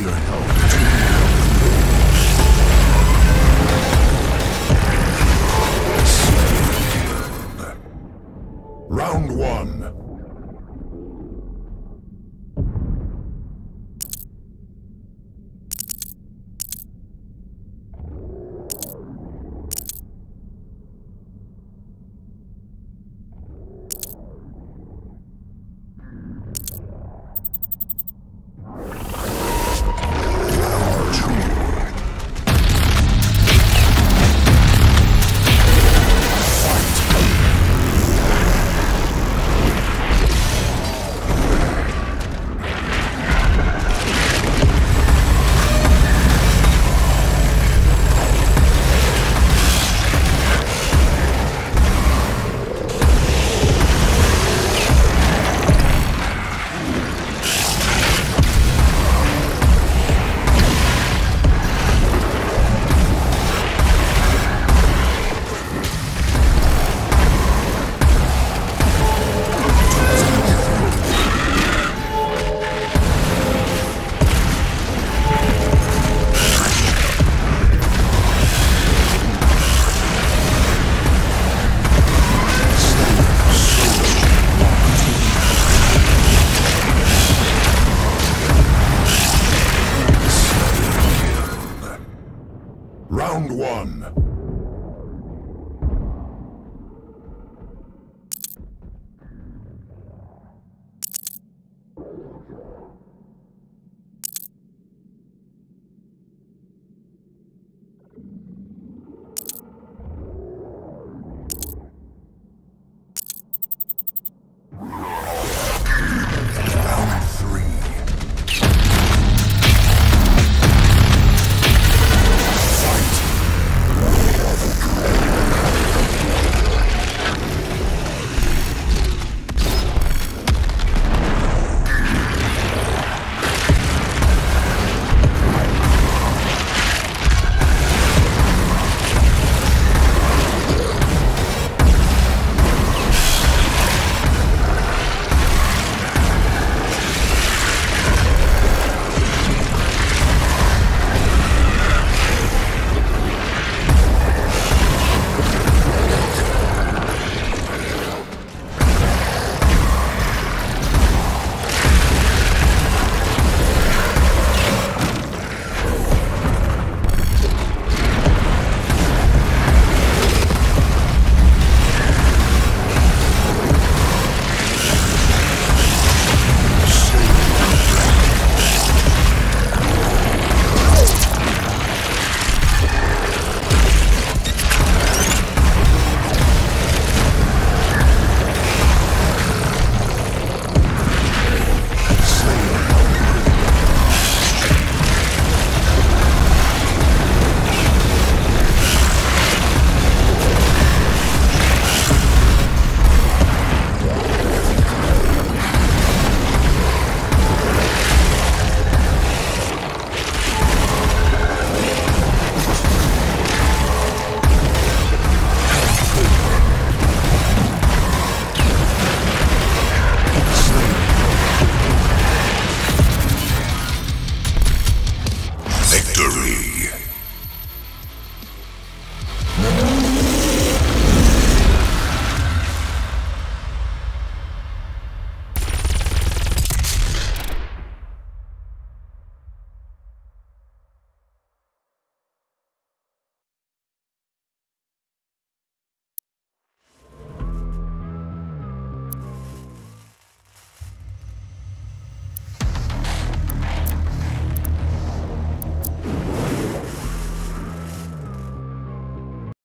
Slayer held. Round one. Round one.